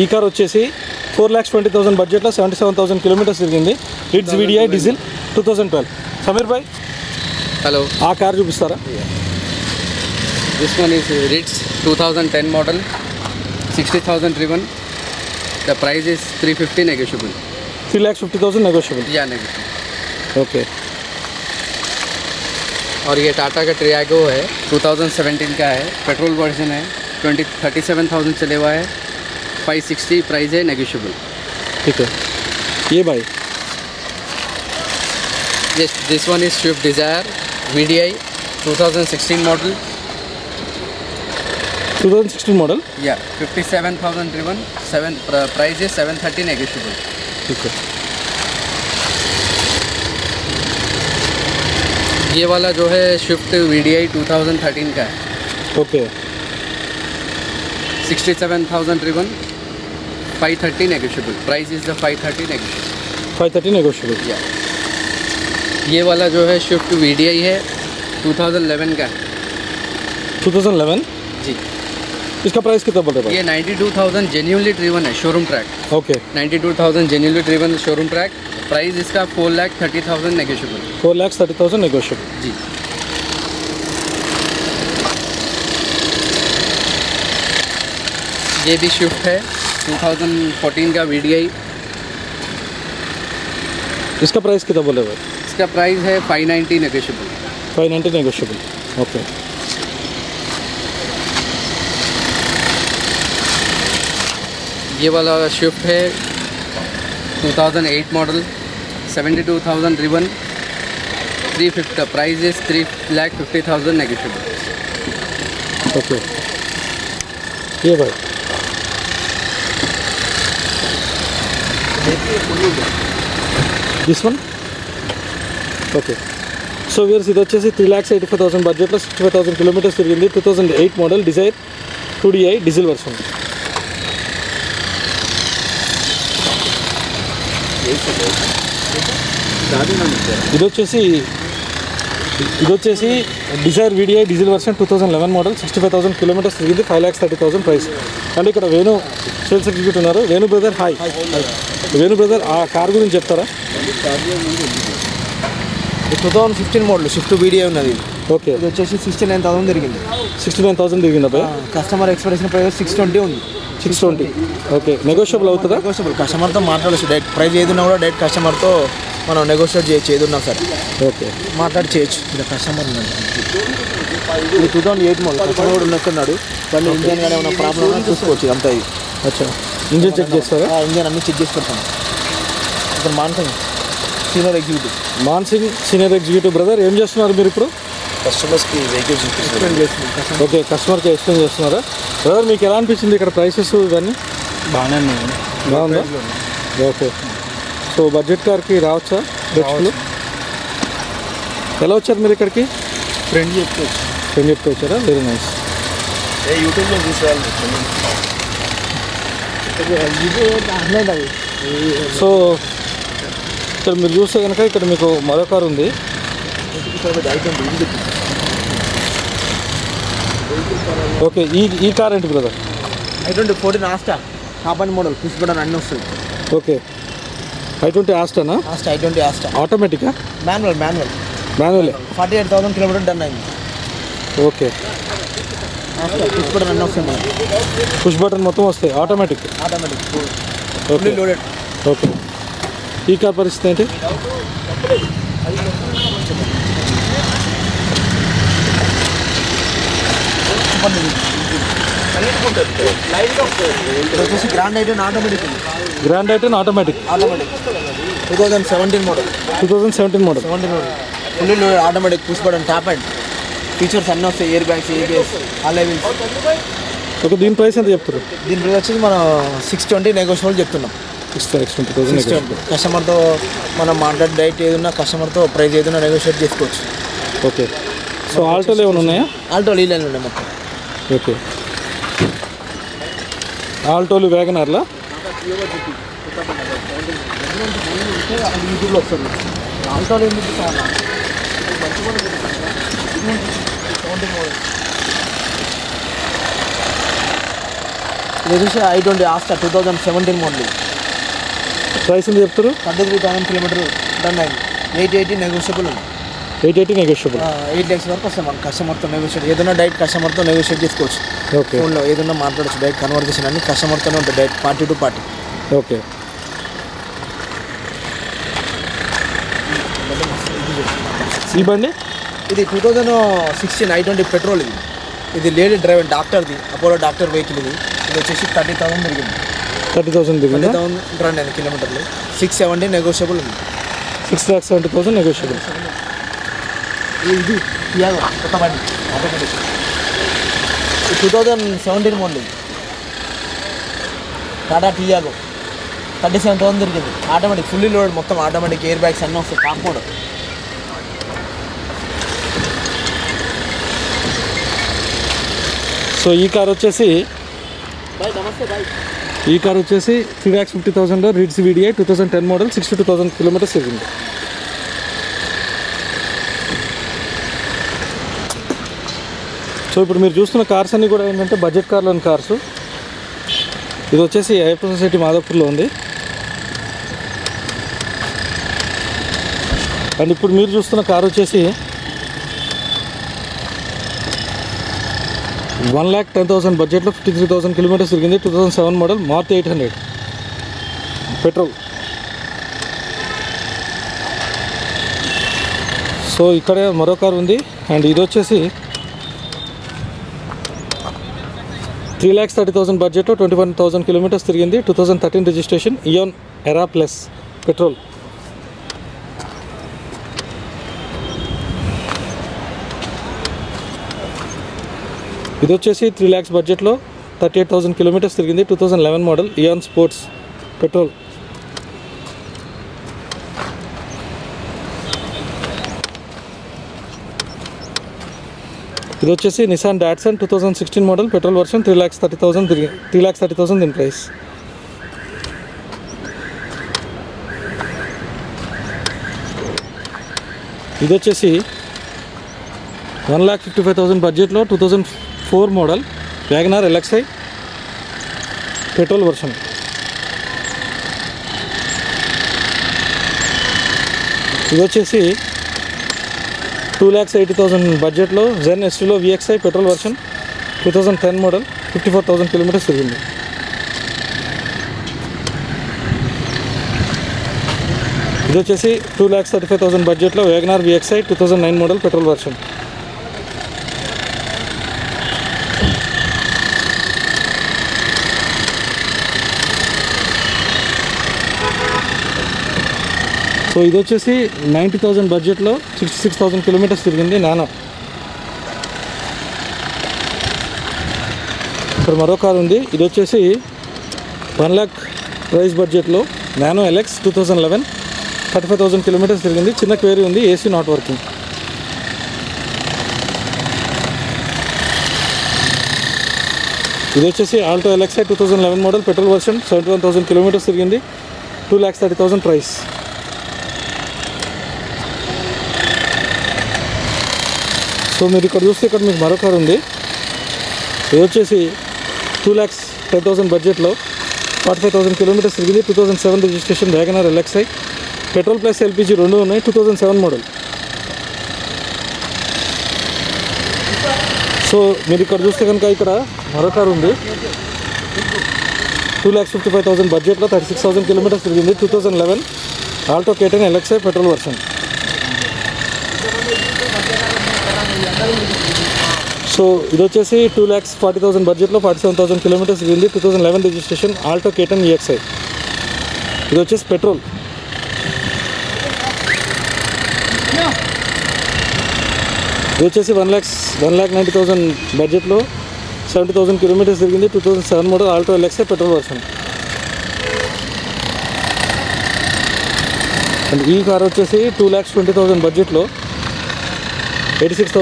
ఈ కార్ వచ్చేసి four lakhs twenty thousand బడ్జెట్లో సెవెంటీ సెవెన్ థౌసండ్ కిలోమీటర్స్ తిరిగింది Ritz VDI diesel two thousand twelve Sameer భాయ్ Hello, ఆ car చూపిస్తారా this one is uh, Ritz 2010 model, 60,000 driven. The price is 350 negotiable. Three lakhs fifty thousand negotiable Yeah, negotiable. Okay और ये टाटा का ट्रियागो है 2017 का है petrol version है ट्वेंटी थर्टी सेवन थाउजेंड चले हुआ है फाइव सिक्सटी प्राइस है नेगोशियबल ठीक है। ये भाई। Yes this one is Swift Dzire V D I two thousand sixteen model two thousand sixteen model या fifty seven thousand driven seven price है सेवन थर्टी नेगोशियबल ठीक है। ये वाला जो है Swift V D I two thousand thirteen का है। Okay. Sixty seven thousand driven five thirty negotiable price is the five thirty negotiable five thirty negotiable या ये वाला जो है शिफ्ट वी है 2011 का। है 2011 जी। इसका प्राइस कितना बोल रहे हैं? ये 92,000 जेन्यूनली ड्रीवन है showroom track okay ninety two thousand genuinely driven showroom track price इसका 4 thirty thousand negotiable 4 thirty thousand negotiable जी। ये भी शिफ्ट है। 2014 का VDI इसका प्राइस कितना बोले भाई? इसका प्राइस है 590 negotiable five ninety negotiable okay ये वाला स्विफ्ट है 2008 मॉडल 72,000 ड्रिवन 350 का price is three lakh fifty thousand negotiable okay ये भाई దిస్ వన్ ఓకే సో వీర్స్ ఇది వచ్చేసి three lakhs eighty five thousand బడ్జెట్లో సిక్స్టీ ఫైవ్ థౌసండ్ కిలోమీటర్స్ తిరిగింది two thousand eight model Dzire two DI diesel version ఇది వచ్చేసి ఇది వచ్చేసి Dzire VDI diesel version two thousand eleven model sixty five thousand kilometers తిరిగింది five lakhs thirty thousand price and ఇక్కడ Venu sales execute ఉన్నారు. Venu brother hi Venu brother ఆ car గురించి చెప్తారా? Two thousand fifteen model Swift VDI ఉన్నది. Okay. ఇది వచ్చేసి sixty nine thousand తిరిగింది. సిక్స్టీ నైన్ థౌసండ్ తిరిగింది అబ్బాయి? Customer expectation price six twenty ఉంది. Six twenty okay. నెగోషియబుల్ అవుతుందా? నెగోషియబుల్ కస్టమర్తో మాట్లాడచ్చు డైరెక్ట్ ప్రైస్ ఏదున్నా కూడా డైరెక్ట్ కస్టమర్తో మనం నెగోషియేట్ చేయొచ్చు ఏదున్నా సరే. ఓకే. మాట్లాడి చేయొచ్చు. ఇలా కస్టమర్ ఉన్నాడు. ఇది two thousand eight model. Customer కూడా ఉన్నట్టున్నాడు. బండి ఇంజన్ కానీ ఏమైనా ప్రాబ్లమ్ ఉన్నా చూసుకోవచ్చు. ఇదంతా ఇది అచ్చా. ఇంజిన్ చెక్ చేస్తారా? ఆ ఇంజన్ అన్ని చెక్ చేసి పెడతాం ఇక్కడ Mansingh senior executive. Mansingh senior executive brother ఏం చేస్తున్నారు మీరు ఇప్పుడు? కస్టమర్స్కి వెహికల్స్ ఎక్స్ప్లెయిన్ కస్టమర్ ఓకే కస్టమర్కి ఎక్స్ప్లెయిన్ చేస్తున్నారా? బ్రదర్ మీకు ఎలా అనిపించింది ఇక్కడ ప్రైసెస్ ఇవన్నీ? బాగానే బాగుందా? ఓకే. సో బడ్జెట్ కార్కి రావచ్చా? బెస్ట్లు ఎలా వచ్చారు మీరు ఇక్కడికి? ఫ్రెండ్ చెప్పుకోవచ్చు ఏం చెప్తూ వచ్చారా? వెరీ నైస్ ఏ యూట్యూబ్లో చూసేవాళ్ళు. సో ఇక్కడ మీరు చూస్తే కనుక ఇక్కడ మీకు మరో కారు ఉంది. ఓకే ఈ ఈ కార్ ఏంటి brother? I twenty fourteen Asta. Kapany model push button అన్నీ వస్తుంది. Okay. I twenty Asthana? Asta I twenty Asta. ఆటోమేటికా? Manual manual. మాన్యువలే. Forty eight thousand kilometer done అయింది. ఓకే. పుష్ బటన్ అన్నీ వస్తాయి మనకి పుష్ బటన్ మొత్తం వస్తాయి automatic automatic okay fully loaded okay ఈ car పరిస్థితి ఏంటి? వచ్చేసి Grand I ten automatic Grand I ten automatic automatic two thousand seventeen model two thousand seventeen model seventeen model fully loaded automatic push button tap and features అన్నీ వస్తాయి air bags ABS all wheels okay దీని price ఎంత చెప్తారు? దీని price వచ్చేసి మనం six twenty negotiable చెప్తున్నాం. Six six twenty thousand six twenty కస్టమర్తో మనం మాట్లాడి డైట్ ఏదన్నా కస్టమర్తో ప్రైస్ ఏదైనా నెగోషియేట్ చేసుకోవచ్చు. ఓకే సో ఆల్టోలు ఏమైనా ఉన్నాయా? ఆల్టో ఈ లైన్ ఉన్నాయి మొత్తం. ఓకే ఆల్టోలు వ్యాగనర్లా యూట్యూబ్లో వస్తుంది ఆల్టోలో ఇది వచ్చేసి I twenty Asta two thousand seventeen model price ఎంత చెప్తారు? Thirty three thousand kilometer done అయింది. ఎయిట్ ఎయిటీ నెగోషియబుల్ ఉంది. Eight eighty negotiable eight lakhs వరకు వస్తాయి మన కస్టమర్తో నెగోషియేట్ ఏదైనా డైరెక్ట్ కస్టమర్తో నెగోషియేట్ చేసుకోవచ్చు. ఓకే ఫోన్లో ఏదైనా మాట్లాడచ్చు డైరెక్ట్ కన్వర్జేషన్ అన్ని కస్టమర్తోనే ఉంటుంది direct party to party okay ఈ బండి? ఇది two thousand sixteen I twenty petrol ఇది. ఇది లేడీ డ్రైవర్ డాక్టర్ది అపోలో డాక్టర్ వెహికల్ ఇది. ఇది వచ్చేసి థర్టీ థౌసండ్ తిరిగింది thirty thousand thirty thousand run అయింది కిలోమీటర్లు. సిక్స్ సెవెంటీ నెగోషియబుల్ ఉంది. Six lakhs seventy thousand negotiable ఇది కొత్త బండి automatic two thousand seventeen model Tata Tiago thirty seven thousand దొరికింది ఆటోమేటిక్ ఫుల్లీ లోడ్ మొత్తం ఆటోమేటిక్ ఎయిర్ బ్యాగ్స్ అన్నీ వస్తాయి టాప్ సో ఈ కార్ వచ్చేసి ఈ కార్ వచ్చేసి three lakhs fifty thousand reads VDI two thousand ten model sixty two thousand kilometers తిరిగింది. So ఇప్పుడు మీరు చూస్తున్న కార్స్ అన్నీ కూడా ఏంటంటే బడ్జెట్ కార్లోని కార్స్. ఇది వచ్చేసి అయ్యప్ప సొసైటీ మాధవపూర్లో ఉంది. అండ్ ఇప్పుడు మీరు చూస్తున్న కార్ వచ్చేసి వన్ ల్యాక్ టెన్ థౌసండ్ బడ్జెట్లో ఫిఫ్టీ త్రీ థౌసండ్ కిలోమీటర్స్ తిరిగింది two thousand seven model Maruti eight hundred. Petrol. So ఇక్కడే మరో కార్ ఉంది. అండ్ ఇది వచ్చేసి త్రీ ల్యాక్స్ థర్టీ థౌసండ్ బడ్జెట్లో ట్వంటీ వన్ థౌసండ్ కిలోమీటర్స్ తిరిగింది two thousand thirteen registration Eon Era plus petrol. ఇది వచ్చేసి త్రీ ల్యాక్స్ బడ్జెట్లో థర్టీ ఎయిట్ థౌసండ్ కిలోమీటర్స్ తిరిగింది two thousand eleven model Eon sports petrol ఇది వచ్చేసి Nissan Datsun two thousand sixteen model petrol version three lakhs thirty thousand తిరిగి three lakhs thirty thousand దీని price ఇది వచ్చేసి one lakh fifty five thousand బడ్జెట్లో two thousand four model WagonR LXI petrol version. ఇది వచ్చేసి two lakhs eighty thousand బడ్జెట్లో Zen Estilo VXI petrol version two thousand ten model fifty four thousand kilometers తిరిగింది. ఇది వచ్చేసి two lakhs thirty five thousand బడ్జెట్లో WagonR VXI two thousand nine model petrol version. So ఇది వచ్చేసి ninety thousand బడ్జెట్లో sixty six thousand kilometers తిరిగింది Nano. ఇక్కడ మరో కారు ఉంది. ఇది వచ్చేసి వన్ ల్యాక్ ప్రైస్ బడ్జెట్లో Nano LX two thousand eleven thirty five thousand kilometers తిరిగింది. చిన్న క్వేరీ ఉంది ఏసీ నాట్ వర్కింగ్ ఇది వచ్చేసి Alto LXI two thousand eleven model petrol version seventy one thousand kilometers తిరిగింది. Two lakhs thirty thousand price. So మీరు ఇక్కడ చూస్తే ఇక్కడ మీకు మరో కారు ఉంది. ఇది వచ్చేసి టూ ల్యాక్స్ టెన్ థౌసండ్ బడ్జెట్లో ఫార్టీ ఫైవ్ థౌసండ్ కిలోమీటర్స్ తిరిగింది. Two thousand seven registration WagonR LXI petrol plus LPG రెండు ఉన్నాయి. Two thousand seven model. So మీరు ఇక్కడ చూస్తే కనుక ఇక్కడ మరో కారు ఉంది. Two lakhs fifty five thousand బడ్జెట్లో థర్టీ సిక్స్ థౌసండ్ కిలోమీటర్స్ తిరిగింది. Two thousand eleven Alto K ten LXI petrol version. So ఇది వచ్చేసి టూ ల్యాక్స్ ఫార్టీ థౌసండ్ బడ్జెట్లో ఫార్టీ సెవెన్ థౌసండ్ కిలోమీటర్స్ తిరిగింది two thousand eleven registration Alto K ten EXI. ఇది వచ్చేసి petrol. ఇది వచ్చేసి one lakhs one lakh ninety thousand బడ్జెట్లో seventy thousand kilometers తిరిగింది two thousand seven model Alto LXI petrol version. And ఈ car వచ్చేసి two lakhs twenty thousand బడ్జెట్లో eighty six